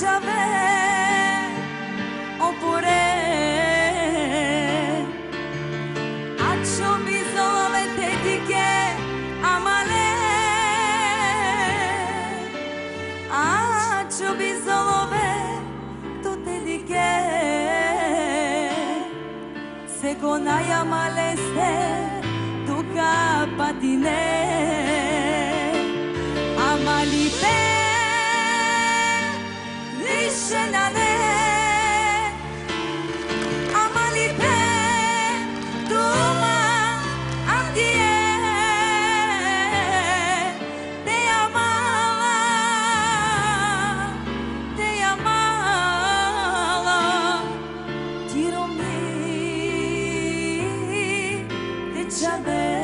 j'avais, on pourrait. Accio di che amale. Accio avete tutte di che. Se con ai amale ste, tu capatine. Amalite. each other.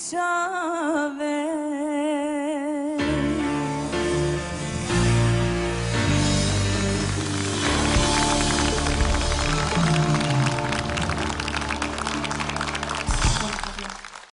time.